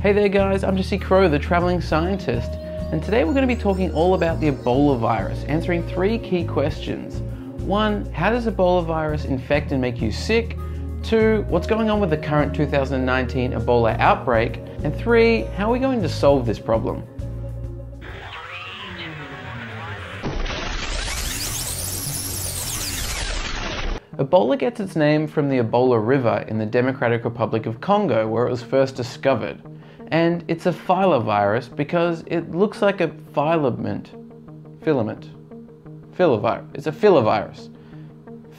Hey there guys, I'm Jesse Crowe, the traveling scientist, and today we're going to be talking all about the Ebola virus, answering three key questions. One, how does Ebola virus infect and make you sick? Two, what's going on with the current 2019 Ebola outbreak? And three, how are we going to solve this problem? Ebola gets its name from the Ebola River in the Democratic Republic of Congo, where it was first discovered. And it's a filovirus because it looks like a filament. Filament. Filovirus. It's a filovirus.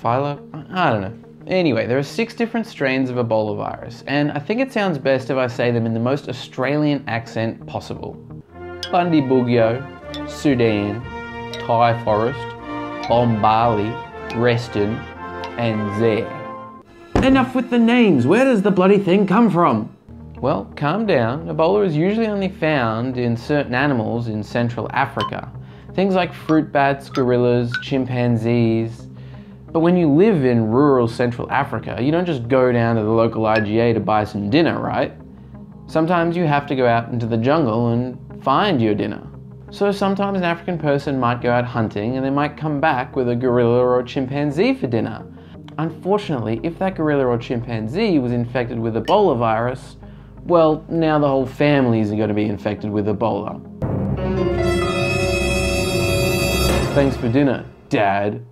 Philo? I don't know. Anyway, there are six different strains of Ebola virus, and I think it sounds best if I say them in the most Australian accent possible. Bundibugyo, Sudan, Tai Forest, Bombali, Reston, and Zaire. Enough with the names, where does the bloody thing come from? Well, calm down. Ebola is usually only found in certain animals in Central Africa. Things like fruit bats, gorillas, chimpanzees. But when you live in rural Central Africa, you don't just go down to the local IGA to buy some dinner, right? Sometimes you have to go out into the jungle and find your dinner. So sometimes an African person might go out hunting and they might come back with a gorilla or a chimpanzee for dinner. Unfortunately, if that gorilla or chimpanzee was infected with Ebola virus, well, now the whole family is going to be infected with Ebola. Thanks for dinner, Dad.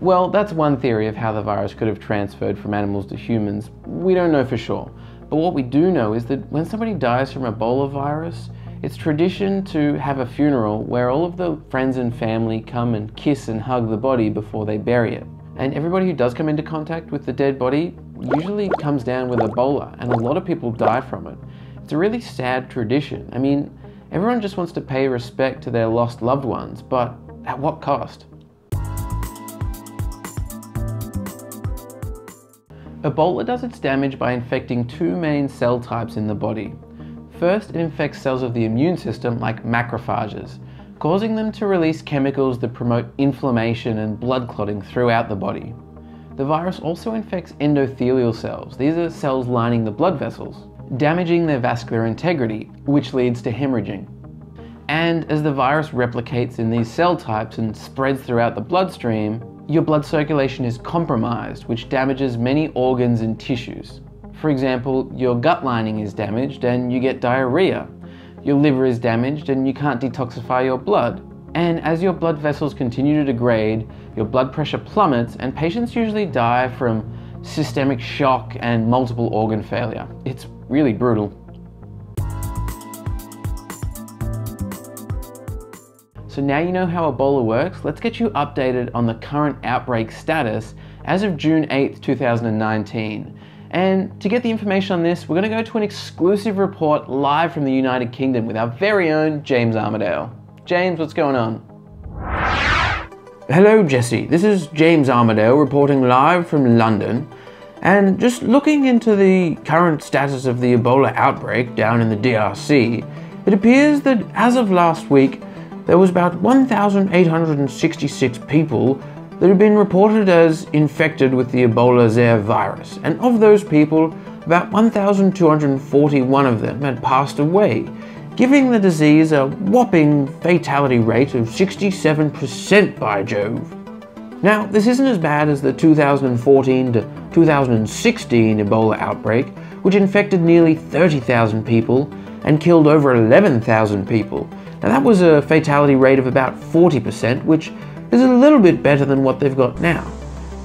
Well, that's one theory of how the virus could have transferred from animals to humans. We don't know for sure. But what we do know is that when somebody dies from Ebola virus, it's tradition to have a funeral where all of the friends and family come and kiss and hug the body before they bury it. And everybody who does come into contact with the dead body usually comes down with Ebola, and a lot of people die from it. It's a really sad tradition. I mean, everyone just wants to pay respect to their lost loved ones, but at what cost? Ebola does its damage by infecting two main cell types in the body. First, it infects cells of the immune system like macrophages, causing them to release chemicals that promote inflammation and blood clotting throughout the body. The virus also infects endothelial cells. These are cells lining the blood vessels, damaging their vascular integrity, which leads to hemorrhaging. And as the virus replicates in these cell types and spreads throughout the bloodstream, your blood circulation is compromised, which damages many organs and tissues. For example, your gut lining is damaged and you get diarrhea, your liver is damaged and you can't detoxify your blood. And as your blood vessels continue to degrade, your blood pressure plummets and patients usually die from systemic shock and multiple organ failure. It's really brutal. So now you know how Ebola works, let's get you updated on the current outbreak status as of June 8th, 2019. And to get the information on this, we're going to go to an exclusive report live from the United Kingdom with our very own James Armadale. James, what's going on? Hello, Jesse. This is James Armadale reporting live from London. And just looking into the current status of the Ebola outbreak down in the DRC, it appears that as of last week, there was about 1,866 people that had been reported as infected with the Ebola Zaire virus, and of those people, about 1,241 of them had passed away, giving the disease a whopping fatality rate of 67% by Jove. Now, this isn't as bad as the 2014 to 2016 Ebola outbreak, which infected nearly 30,000 people and killed over 11,000 people. Now, that was a fatality rate of about 40%, which is a little bit better than what they've got now.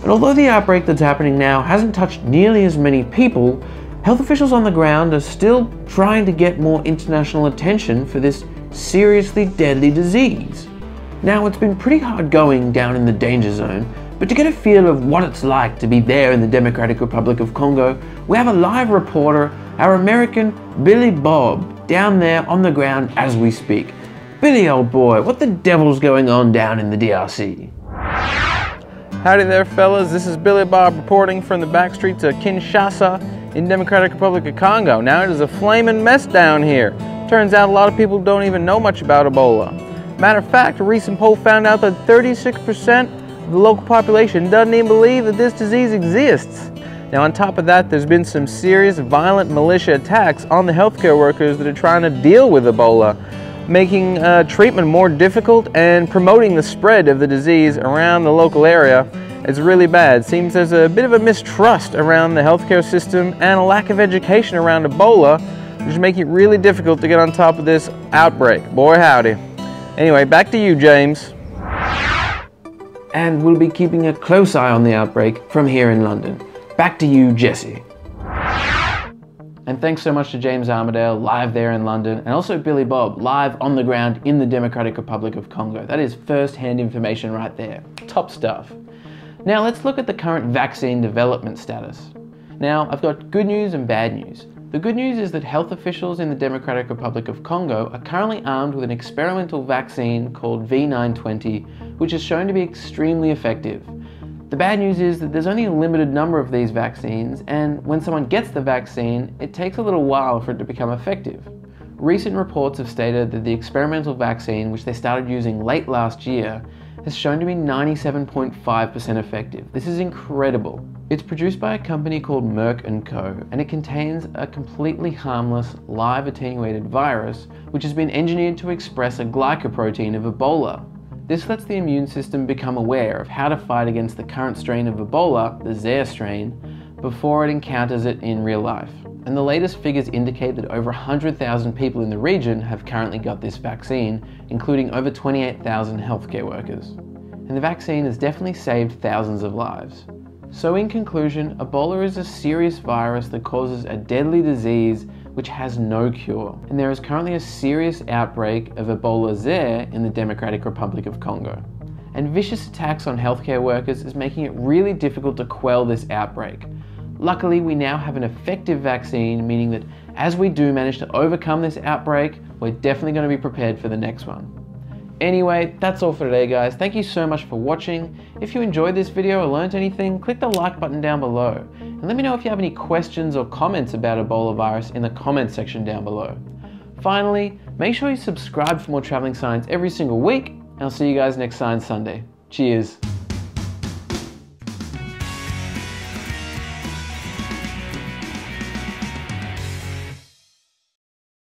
And although the outbreak that's happening now hasn't touched nearly as many people, health officials on the ground are still trying to get more international attention for this seriously deadly disease. Now, it's been pretty hard going down in the danger zone, but to get a feel of what it's like to be there in the Democratic Republic of Congo, we have a live reporter, our American Billy Bob, down there on the ground as we speak. Billy, old boy, what the devil's going on down in the DRC? Howdy there, fellas. This is Billy Bob reporting from the back streets of Kinshasa in Democratic Republic of Congo. Now it is a flaming mess down here. Turns out a lot of people don't even know much about Ebola. Matter of fact, a recent poll found out that 36% of the local population doesn't even believe that this disease exists. Now, on top of that, there's been some serious violent militia attacks on the healthcare workers that are trying to deal with Ebola, making uh, treatment more difficult and promoting the spread of the disease around the local area. It's really bad. Seems there's a bit of a mistrust around the healthcare system and a lack of education around Ebola, which is making it really difficult to get on top of this outbreak. Boy, howdy. Anyway, back to you, James. And we'll be keeping a close eye on the outbreak from here in London. Back to you, Jesse. And thanks so much to James Armadale, live there in London, and also Billy Bob, live on the ground in the Democratic Republic of Congo. That is first hand information right there. Top stuff. Now let's look at the current vaccine development status. Now, I've got good news and bad news. The good news is that health officials in the Democratic Republic of Congo are currently armed with an experimental vaccine called V920, which is shown to be extremely effective. The bad news is that there's only a limited number of these vaccines, and when someone gets the vaccine, it takes a little while for it to become effective. Recent reports have stated that the experimental vaccine, which they started using late last year, has shown to be 97.5% effective. This is incredible. It's produced by a company called Merck & Co. and it contains a completely harmless live attenuated virus which has been engineered to express a glycoprotein of Ebola. This lets the immune system become aware of how to fight against the current strain of Ebola, the Zaire strain, before it encounters it in real life. And the latest figures indicate that over 100,000 people in the region have currently got this vaccine, including over 28,000 healthcare workers. And the vaccine has definitely saved thousands of lives. So in conclusion, Ebola is a serious virus that causes a deadly disease which has no cure. And there is currently a serious outbreak of Ebola Zaire in the Democratic Republic of Congo. And vicious attacks on healthcare workers is making it really difficult to quell this outbreak. Luckily, we now have an effective vaccine, meaning that as we do manage to overcome this outbreak, we're definitely going to be prepared for the next one. Anyway, that's all for today guys. Thank you so much for watching. If you enjoyed this video or learned anything, click the like button down below. And let me know if you have any questions or comments about Ebola virus in the comments section down below. Finally, make sure you subscribe for more traveling science every single week, and I'll see you guys next Science Sunday. Cheers.